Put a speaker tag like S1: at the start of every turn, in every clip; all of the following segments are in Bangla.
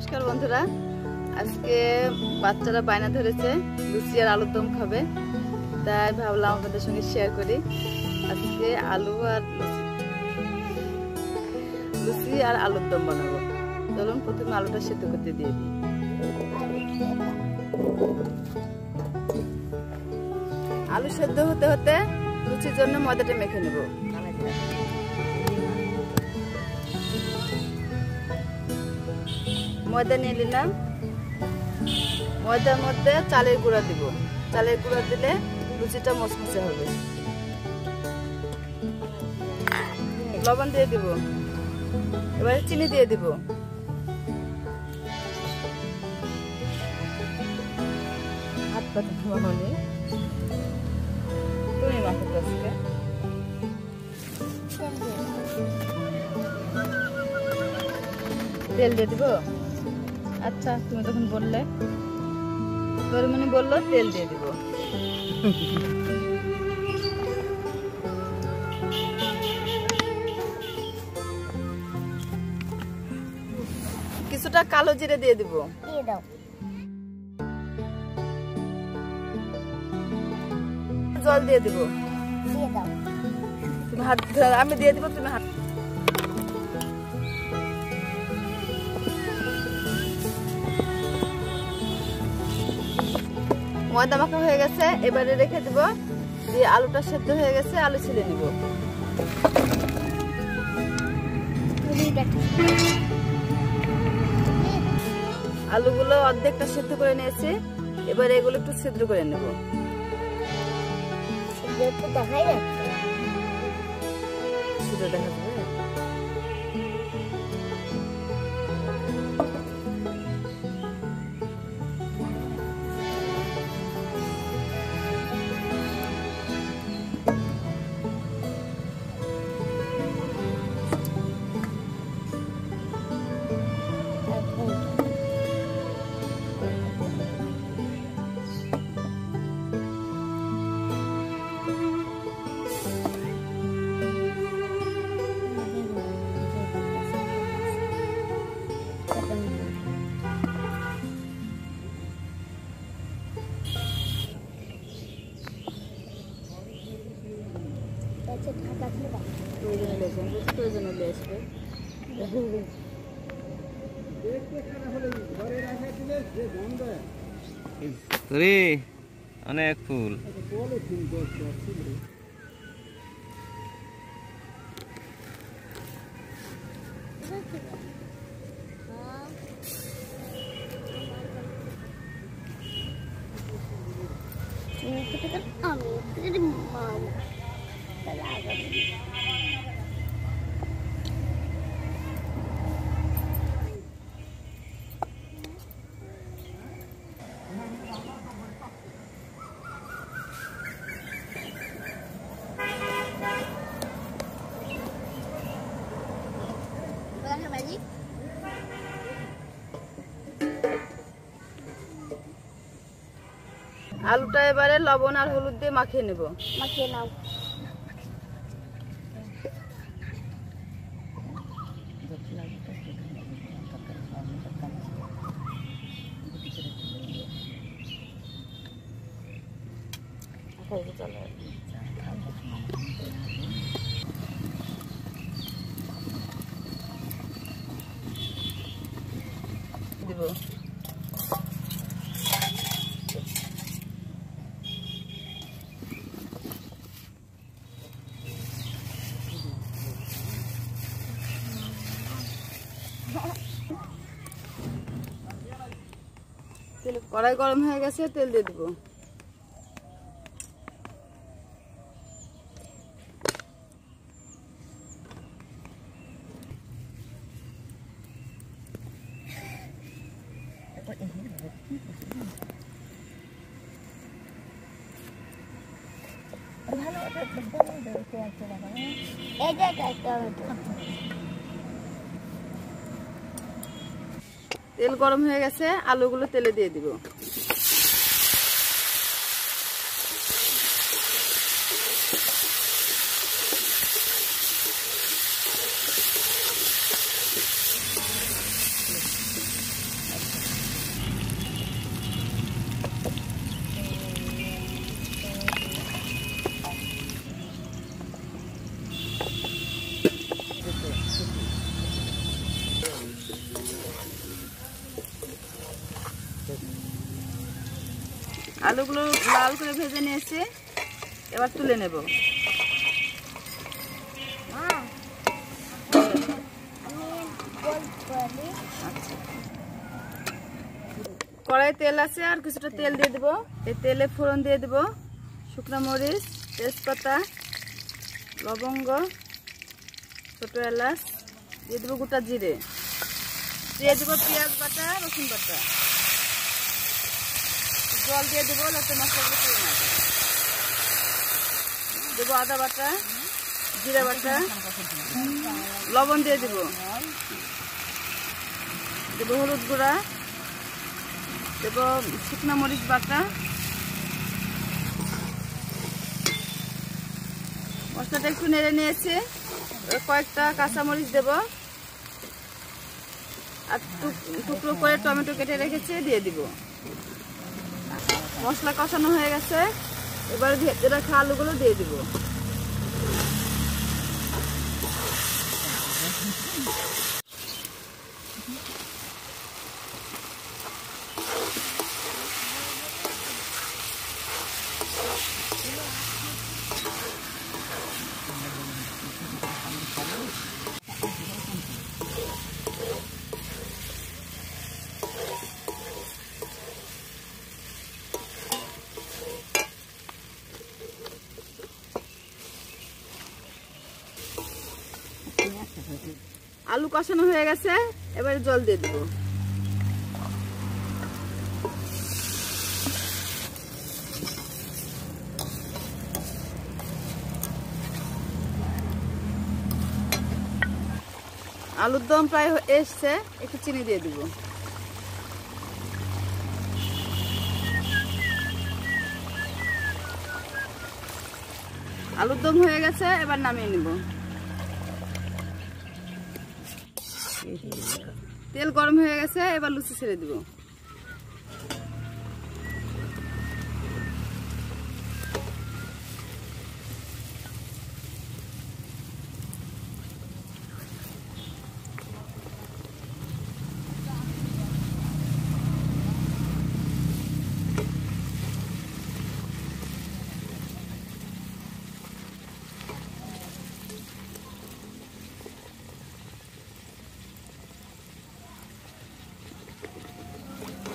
S1: নমস্কার বন্ধুরা। আজকে বাচ্চারা বায়না ধরেছে, লুচি আর আলুর দম খাবে। তাই ভাবলাম আপনাদের সঙ্গে শেয়ার করি। আজকে আলু আর লুচি। লুচি আর আলুর দম বানাবো। চলুন প্রথমে আলুটা সেদ্ধ করতে দিয়ে দিই। আলু সেদ্ধ হতে হতে লুচির জন্য ময়দাটা মেখে নেব। ময়দা নিয়ে নিলাম। ময়দার মধ্যে চালের গুঁড়া দিব। চালের গুঁড়া দিলে লুচিটা মচমচে হবে। লবণ দিয়ে দিব। এবারে চিনি দিয়ে দিব। তুমি তেল দিয়ে দিব। আচ্ছা তুমি তখন বললে। পরিমাণে বলল তেল দিয়ে দিব। কিছুটা কালো জিরে দিয়ে দিব।
S2: দিয়ে দাও।
S1: জল দিয়ে দিব।
S2: দিয়ে দাও।
S1: তুমি হাত আমি দিয়ে দিব তুমি হাত ময়দা মাখা হয়ে গেছে এবারে রেখে দিব। দিয়ে আলুটা সেদ্ধ হয়ে গেছে আলু ছিলে নিব। আলুগুলো অর্ধেকটা সেদ্ধ করে নিয়েছি এবারে এগুলো একটু সেদ্ধ করে নেব। দেখা যাবে।
S2: আচ্ছা ঢাকা দিয়ে দাও
S1: প্রয়োজনে লেগে প্রয়োজনে লেগে আসবে
S3: রে অনেক ফুল
S2: আমি
S1: আলুটা এবারে লবণ আর হলুদ দিয়ে মাখিয়ে নেব।
S2: মাখিয়ে নাও।
S1: দিব। তেল কড়াই গরম হয়ে গেছে তেল দিয়ে দিব। তেল গরম হয়ে গেছে আলুগুলো তেলে দিয়ে দিব। আলুগুলো লাল করে ভেজে নিয়েছি। এবার তুলে নেব। কড়াই তেল আছে, আর কিছুটা তেল দিয়ে দেবো। এই তেলে ফোড়ন দিয়ে দেবো। শুকনো মরিচ, তেজপাতা, লবঙ্গ, ছোটো এলাচ, দিয়ে দেবো গোটা জিরে। দিয়ে দেবো পেঁয়াজ বাটা, রসুন বাটা। জল দিয়ে দেবো যাতে মশলাগুলো দেবো। আদা বাটা, জিরে বাটা, লবণ দিয়ে দেবো। দেবো হলুদ গুঁড়া, দেবো শুকনো মরিচ বাটা। মশলাটা একটু নেড়ে নিয়েছে কয়েকটা কাঁচা মরিচ দেবো। আর টুক- টুকরো করে টমেটো কেটে রেখেছে, দিয়ে দিব। মশলা কষানো হয়ে গেছে। এবার ভেজে রাখা আলুগুলো দিয়ে দিব। কষানো হয়ে গেছে, এবার জল দিয়ে দেবো। আলুর দম প্রায় এসছে, একটু চিনি দিয়ে দিব। আলুর দম হয়ে গেছে, এবার নামিয়ে নিব। তেল গরম হয়ে গেছে এবার লুচি ছেড়ে দিব।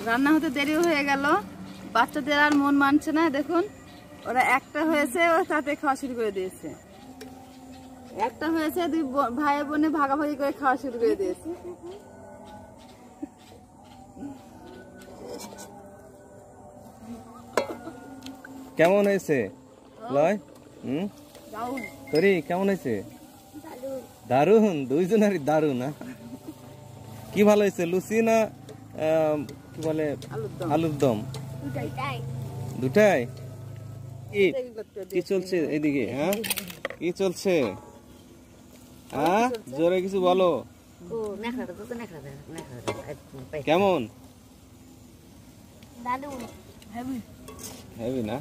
S1: রান্না হতে দেরি হয়ে গেল। বাচ্চাদের আর মন মানছে না দেখুন। ওরা একটা হয়েছে ও তাতে খাওয়া শুরু করে দিয়েছে। একটা হয়েছে দুই ভাই বোনে ভাগাভাগি করে খাওয়া শুরু করে দিয়েছে।
S3: কেমন হয়েছে? লয় হুম? তরি কেমন হয়েছে? দারুণ দুইজনেরই দারুণ হ্যাঁ? কি ভালো হয়েছে লুচি না কি বলে
S1: আলুর দম।
S2: দুটাই।
S3: কি? চলছে এদিকে হ্যাঁ? কি চলছে? হ্যাঁ? জোরে কিছু বলো। কেমন?
S2: দাদু
S3: না?